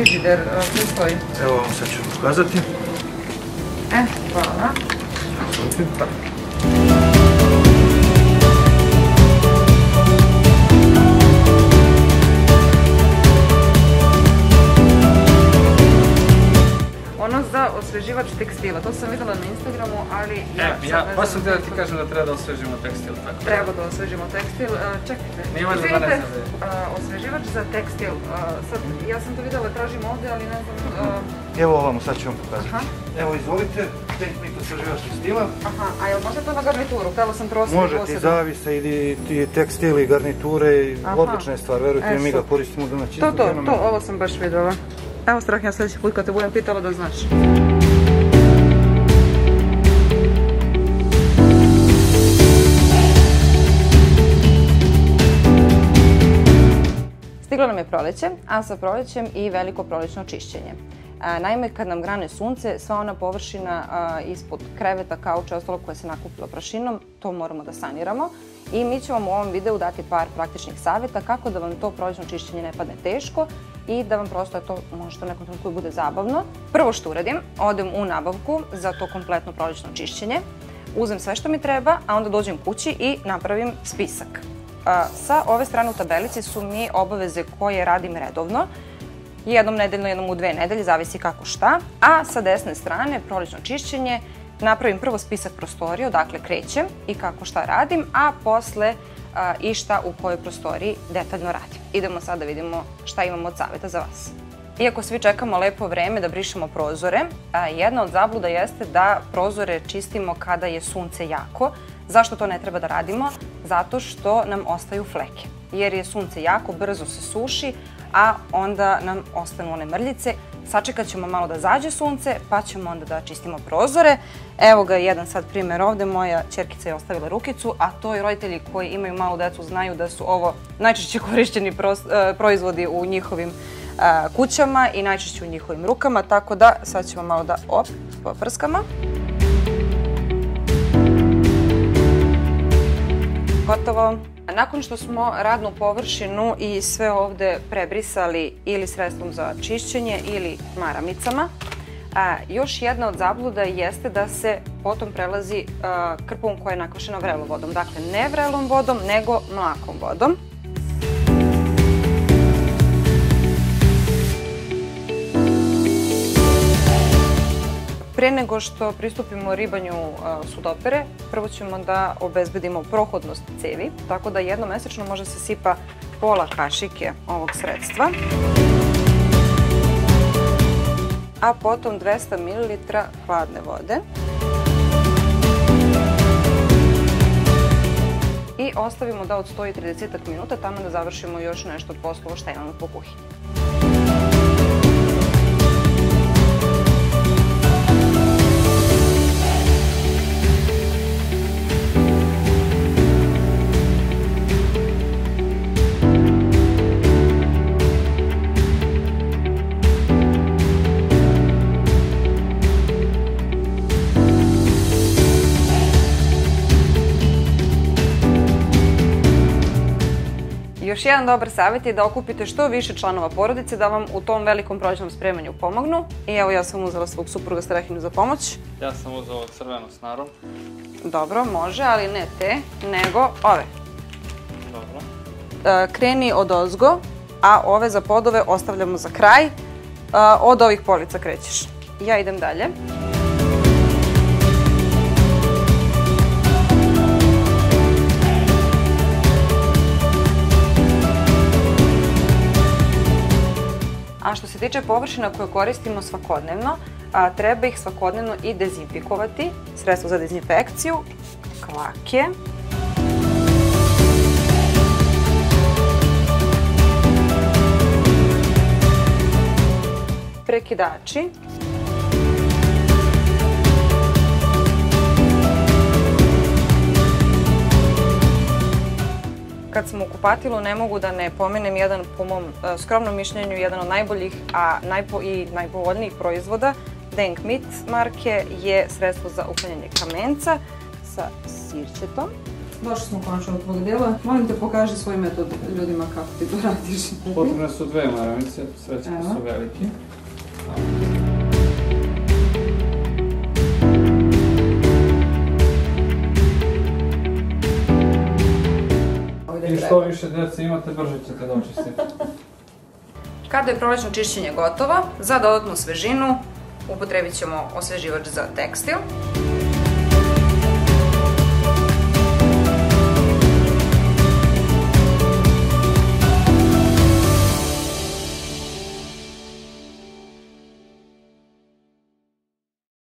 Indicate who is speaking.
Speaker 1: frižider, uh, tu stoji.
Speaker 2: Evo vam sad ću pokazati.
Speaker 1: E, hvala.
Speaker 2: Izvolite.
Speaker 1: Za osveživač tekstila, to sam videla na Instagramu, ali
Speaker 3: E, ja,
Speaker 1: ne
Speaker 3: baš sam da ti kažem da treba da osvežimo tekstil, tako.
Speaker 1: Treba da osvežimo tekstil. Uh, čekajte,
Speaker 3: 12 sati.
Speaker 1: uh, osveživač za tekstil. Uh, sad, ja sam to videla, tražim ovde, ali ne znam... uh,
Speaker 2: Evo ovamo, sad ću vam pokazati.
Speaker 1: Aha.
Speaker 2: Evo izvolite, Mate osveživač tekstila.
Speaker 1: aha, a jel može to na garnituru? Htela sam prosto
Speaker 2: Može ti zavisa i, i tekstil i garniture i odlična je stvar, verujte
Speaker 1: E,
Speaker 2: mi, mi ga koristimo da domaćinstvu.
Speaker 1: To, to, to, ovo sam baš videla. Evo Strahinja, sljedeći put kad te budem pitala da znaš. Stiglo nam je proleće, a sa prolećem i veliko prolećno čišćenje. Naime, kad nam grane sunce, sva ona površina ispod kreveta, kauča i ostalo koje se nakupilo prašinom, to moramo da saniramo. I mi ćemo vam u ovom videu dati par praktičnih savjeta kako da vam to prolećno čišćenje ne padne teško i da vam prosto to možda u nekom trenutku bude zabavno. Prvo što uradim, odem u nabavku za to kompletno prolećno čišćenje, uzem sve što mi treba, a onda dođem kući i napravim spisak. Sa ove strane u tabelici su mi obaveze koje radim redovno, jednom nedeljno, jednom u dve nedelje, zavisi kako šta. A sa desne strane, prolično čišćenje, napravim prvo spisak prostorija, odakle krećem i kako šta radim, a posle i šta u kojoj prostoriji detaljno radim. Idemo sad da vidimo šta imamo od savjeta za vas. Iako svi čekamo lepo vreme da brišemo prozore, a, jedna od zabluda jeste da prozore čistimo kada je sunce jako. Zašto to ne treba da radimo? Zato što nam ostaju fleke. Jer je sunce jako, brzo se suši, a onda nam ostanu one mrljice. Sačekat ćemo malo da zađe sunce, pa ćemo onda da čistimo prozore. Evo ga jedan sad primer ovde, moja čerkica je ostavila rukicu, a to i roditelji koji imaju malu decu znaju da su ovo najčešće korišćeni e, proizvodi u njihovim a, kućama i najčešće u njihovim rukama, tako da sad ćemo malo da op, poprskamo. Gotovo. Nakon što smo radnu površinu i sve ovde prebrisali ili sredstvom za čišćenje ili maramicama, a, još jedna od zabluda jeste da se potom prelazi krpom koja je nakvašena vrelom vodom. Dakle, ne vrelom vodom, nego mlakom vodom. Pre nego što pristupimo ribanju a, sudopere, prvo ćemo da obezbedimo prohodnost cevi, tako da jednomesečno može se sipa pola kašike ovog sredstva, a potom 200 ml hladne vode. I ostavimo da odstoji 30 minuta, tamo da završimo još nešto poslova šta imamo po kuhinji. Još jedan dobar savjet je da okupite što više članova porodice da vam u tom velikom prolećnom spremanju pomognu. I evo ja sam uzela svog supruga Strahinu za pomoć.
Speaker 3: Ja sam uzeo ovo crveno s narom.
Speaker 1: Dobro, može, ali ne te, nego ove.
Speaker 3: Dobro.
Speaker 1: E, kreni od ozgo, a ove za podove ostavljamo za kraj. E, od ovih polica krećeš. Ja idem dalje. A što se tiče površina koje koristimo svakodnevno, a, treba ih svakodnevno i dezinfikovati. Sredstvo za dezinfekciju, klake, prekidači, Kad smo u kupatilu ne mogu da ne pomenem jedan, po mom e, skromnom mišljenju, jedan od najboljih a najpo, i najpovoljnijih proizvoda Denk Meat marke je sredstvo za uklanjanje kamenca sa sirćetom. Došli smo konačno do tvog dela. Molim te pokaži svoj metod ljudima kako ti to radiš.
Speaker 3: Potrebne su dve maramice, srećke
Speaker 1: Evo.
Speaker 3: su veliki.
Speaker 1: Ovdje
Speaker 3: što više djece imate, brže ćete da očistite.
Speaker 1: Kada je prolećno čišćenje gotovo, za dodatnu svežinu upotrebit ćemo osveživač za tekstil.